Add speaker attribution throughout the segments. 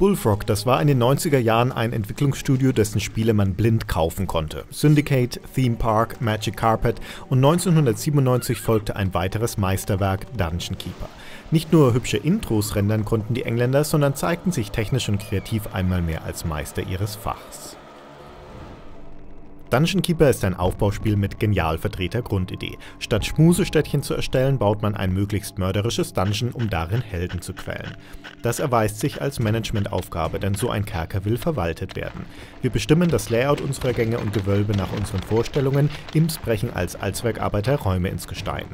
Speaker 1: Bullfrog, das war in den 90er Jahren ein Entwicklungsstudio, dessen Spiele man blind kaufen konnte. Syndicate, Theme Park, Magic Carpet und 1997 folgte ein weiteres Meisterwerk, Dungeon Keeper. Nicht nur hübsche Intros rendern konnten die Engländer, sondern zeigten sich technisch und kreativ einmal mehr als Meister ihres Fachs. Dungeon Keeper ist ein Aufbauspiel mit genial verdrehter Grundidee. Statt Schmusestädtchen zu erstellen, baut man ein möglichst mörderisches Dungeon, um darin Helden zu quälen. Das erweist sich als Managementaufgabe, denn so ein Kerker will verwaltet werden. Wir bestimmen das Layout unserer Gänge und Gewölbe nach unseren Vorstellungen, Imps brechen als Allzweckarbeiter Räume ins Gestein.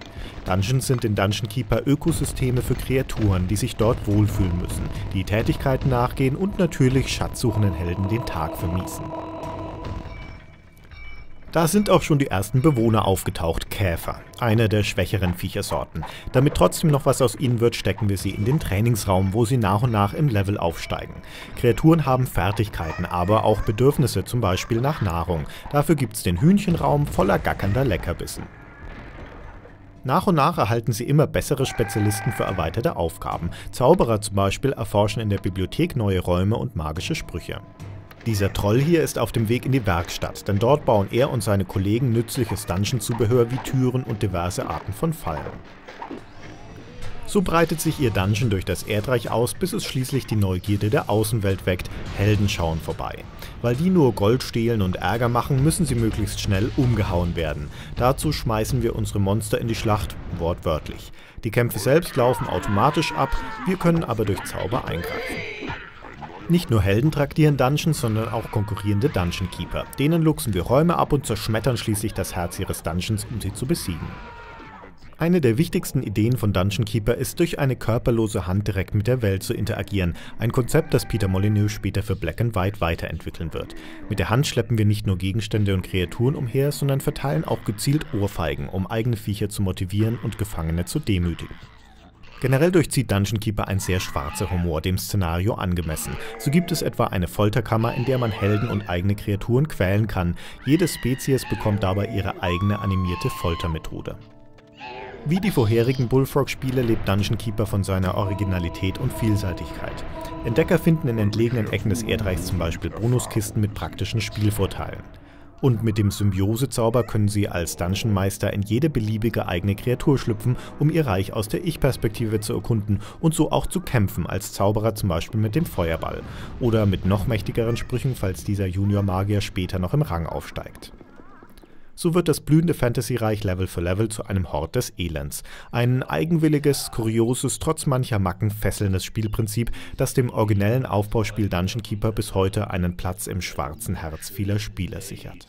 Speaker 1: Dungeons sind in Dungeon Keeper Ökosysteme für Kreaturen, die sich dort wohlfühlen müssen, die Tätigkeiten nachgehen und natürlich schatzsuchenden Helden den Tag vermiesen. Da sind auch schon die ersten Bewohner aufgetaucht, Käfer, eine der schwächeren Viechersorten. Damit trotzdem noch was aus ihnen wird, stecken wir sie in den Trainingsraum, wo sie nach und nach im Level aufsteigen. Kreaturen haben Fertigkeiten, aber auch Bedürfnisse, zum Beispiel nach Nahrung. Dafür gibt's den Hühnchenraum voller gackernder Leckerbissen. Nach und nach erhalten sie immer bessere Spezialisten für erweiterte Aufgaben. Zauberer zum Beispiel erforschen in der Bibliothek neue Räume und magische Sprüche. Dieser Troll hier ist auf dem Weg in die Werkstatt, denn dort bauen er und seine Kollegen nützliches Dungeon-Zubehör wie Türen und diverse Arten von Fallen. So breitet sich ihr Dungeon durch das Erdreich aus, bis es schließlich die Neugierde der Außenwelt weckt, Helden schauen vorbei. Weil die nur Gold stehlen und Ärger machen, müssen sie möglichst schnell umgehauen werden. Dazu schmeißen wir unsere Monster in die Schlacht, wortwörtlich. Die Kämpfe selbst laufen automatisch ab, wir können aber durch Zauber eingreifen. Nicht nur Helden traktieren Dungeons, sondern auch konkurrierende Dungeon Keeper. Denen luchsen wir Räume ab und zerschmettern schließlich das Herz ihres Dungeons, um sie zu besiegen. Eine der wichtigsten Ideen von Dungeon Keeper ist, durch eine körperlose Hand direkt mit der Welt zu interagieren. Ein Konzept, das Peter Molyneux später für Black and White weiterentwickeln wird. Mit der Hand schleppen wir nicht nur Gegenstände und Kreaturen umher, sondern verteilen auch gezielt Ohrfeigen, um eigene Viecher zu motivieren und Gefangene zu demütigen. Generell durchzieht Dungeon Keeper ein sehr schwarzer Humor, dem Szenario angemessen. So gibt es etwa eine Folterkammer, in der man Helden und eigene Kreaturen quälen kann. Jede Spezies bekommt dabei ihre eigene animierte Foltermethode. Wie die vorherigen Bullfrog-Spiele lebt Dungeon Keeper von seiner Originalität und Vielseitigkeit. Entdecker finden in entlegenen Ecken des Erdreichs zum Beispiel Bonuskisten mit praktischen Spielvorteilen. Und mit dem Symbiose-Zauber können sie als Dungeon-Meister in jede beliebige eigene Kreatur schlüpfen, um ihr Reich aus der Ich-Perspektive zu erkunden und so auch zu kämpfen, als Zauberer zum Beispiel mit dem Feuerball. Oder mit noch mächtigeren Sprüchen, falls dieser Junior-Magier später noch im Rang aufsteigt so wird das blühende Fantasy-Reich Level für Level zu einem Hort des Elends. Ein eigenwilliges, kurioses, trotz mancher Macken fesselndes Spielprinzip, das dem originellen Aufbauspiel Dungeon Keeper bis heute einen Platz im schwarzen Herz vieler Spieler sichert.